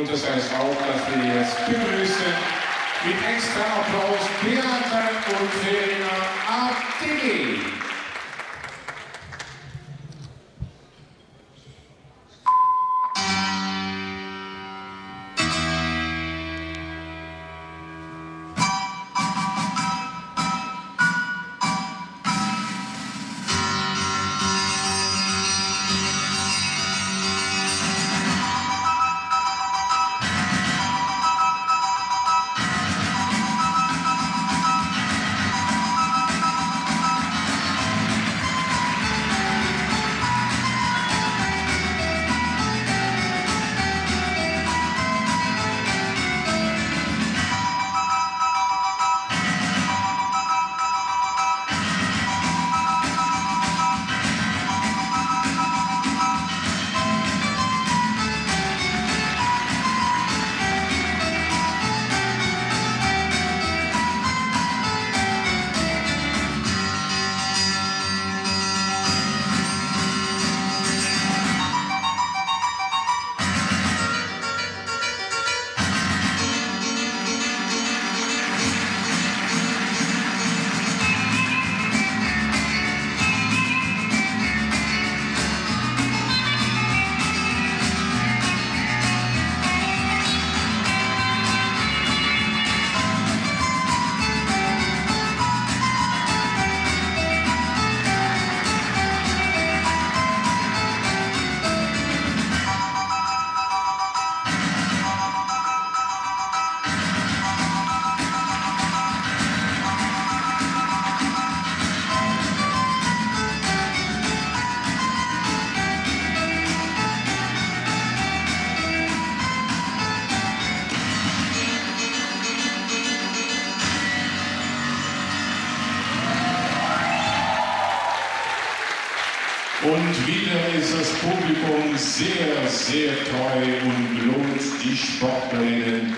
Und das heißt auch, dass wir jetzt begrüßen mit extra Applaus Und wieder ist das Publikum sehr, sehr treu und belohnt die Sportlerinnen